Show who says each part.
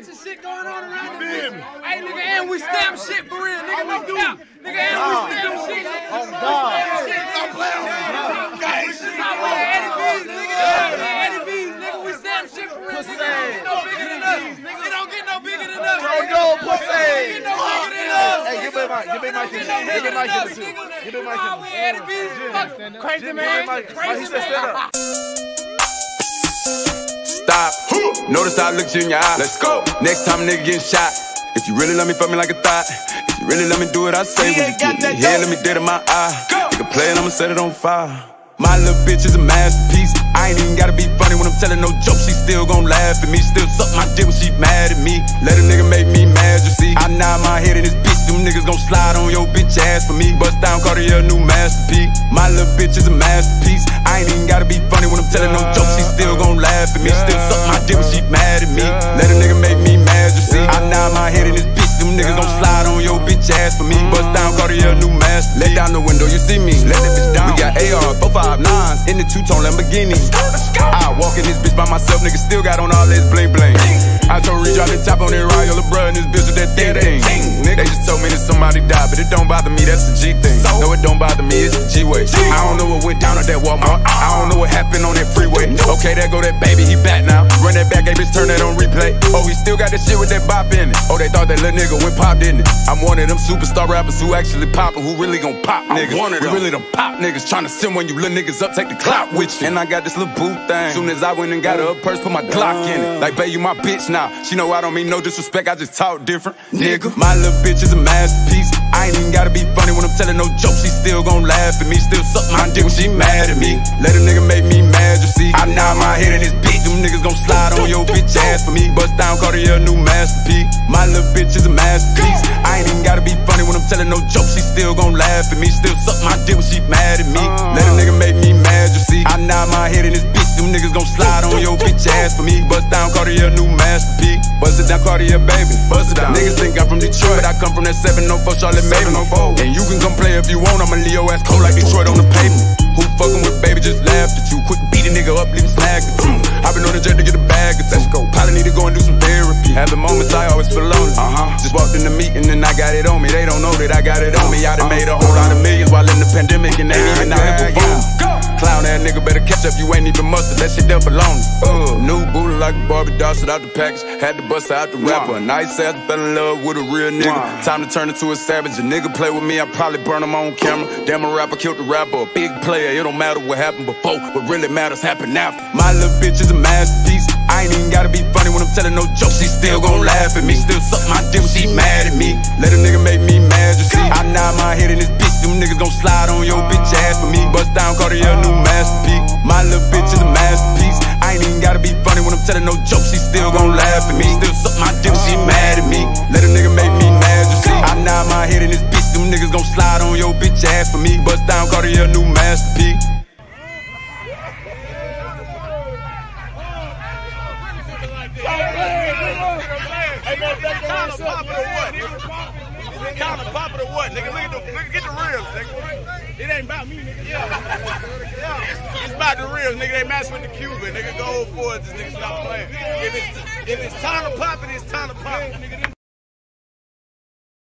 Speaker 1: richer shit going on around this bitch. Hey, nigga, and we stamp shit for real, nigga. No cap. Nigga, and we stamp shit. Oh, God. I'm playing with is how we Eddie V's, nigga. Eddie V's, nigga. We stamp shit for real, nigga. Don't get no bigger than us. Nigga, they don't get no bigger than us.
Speaker 2: Don't go, pussy.
Speaker 1: They don't get no bigger than us.
Speaker 2: Hey, give me my, give me my, give me my, give me my, give me my,
Speaker 1: Nah, we Eddie V's. Fuck. Crazy man.
Speaker 2: He said stand up.
Speaker 3: Notice I looked you in your eye. Let's go. Next time, nigga getting shot. If you really love me, fuck me like a thought. If you really let me do what I say, when you get me here, let me dead in my eye. Nigga play it, I'ma set it on fire. My little bitch is a masterpiece. I ain't even gotta be funny when I'm telling no jokes. She still gon' laugh at me. Still suck my dick when she mad at me. Let a nigga make me mad, you see. I nod my head in this bitch. Them niggas gon' slide on your bitch ass for me. Bust down Cartier, new masterpiece. My little bitch is a masterpiece. I ain't even gotta be funny when I'm telling no jokes. She still gon' laugh at me. Still suck my dick when she mad at me. Let a nigga make me mad, you see. I nod my head in this bitch. Them niggas gon' slide on your bitch ass for me. Bust down Cartier, new masterpiece. Let down the window, you see me. Let that bitch down. We got AR, 459s in the two-tone Lamborghini. I walk in this bitch by myself, nigga still got on all this bling bling. I told Reed drop the top on that ride, Royal LeBron, this bitch with that thing thing. Somebody died, but it don't bother me, that's the G thing. No, it don't bother me, it's the G way. I don't know what went down at that Walmart. Uh, uh, uh. I don't know what happened on that freeway. Okay, there go that baby, he back now. Run that back, hey bitch, turn that on replay. Oh, he still got that shit with that bop in it. Oh, they thought that little nigga went pop, didn't it? I'm one of them superstar rappers who actually poppin', who really gon' pop niggas. We really them pop niggas, tryna send when you little niggas up, take the clout with you. And I got this little boo thing. Soon as I went and got her a purse, put my Glock in it. Like, babe, you my bitch now. She know I don't mean no disrespect, I just talk different. Nigga, my little bitch is a I ain't even gotta be funny when I'm telling no jokes. She still gon' laugh at me, still suck my dick when she mad at me. Let a nigga make me mad, you see. I nod my head in this bitch, them niggas gon' slide on your bitch ass for me. Bust down Cartier, new masterpiece. My little bitch is a masterpiece. I ain't even gotta be funny when I'm telling no jokes. She still gon' laugh at me, still suck my dick when she mad at me. Let a nigga make me mad, you see. I nod my head in this bitch, them niggas gon' slide on your bitch ass for me. Bust down Cartier, new masterpiece. Bust it down Cartier, baby. Bust it down. Niggas think I'm from Detroit, but I come from that 704 Charlotte Maven. And you can come play if you want, I'ma your ass cold like Detroit on the pavement. Who fucking with baby just laughed at you. Quick beat a nigga up, leave him snagged. I've been on the jet to get a bag of Let's go. Probably need to go and do some therapy. Having moments I always feel lonely. Uh-huh. Just walked in the meeting and I got it on me. They don't know that I got it on me. I done made a whole lot of millions while in the pandemic and ain't even out here. Clown ass nigga better catch up, you ain't even mustard. That shit there belong. Uh, new booty like a Barbie doll, shit out the package. Had to bust out the rapper. A nice ass fell in love with a real nigga. Time to turn into a savage. A nigga play with me, I probably burn him on camera. Damn, a rapper killed the rapper. A big player, it don't matter what happened before. What really matters happened after. My little bitch is a masterpiece. Telling no jokes. She still gon' laugh at me. Still suck my dick she mad at me. Let a nigga make me mad, you see. I nod my head in this bitch. Them niggas gon' slide on your bitch ass for me. Bust down Cartier, new masterpiece. My little bitch is a masterpiece. I ain't even gotta be funny when I'm telling no jokes. She still gon' laugh at me. Still suck my dick she mad at me. Let a nigga make me mad, you see. I nod my head in this bitch. Them niggas gon' slide on your bitch ass for me. Bust down Cartier, new masterpiece.
Speaker 4: Hey man, or what? Nigga? Look at the, the. It ain't about me, nigga. Yeah. It's about the reels, nigga. They mess with the Cuban, nigga. Go for it, this nigga stop playing. If it's if it's time to pop it, it's time to pop it, nigga.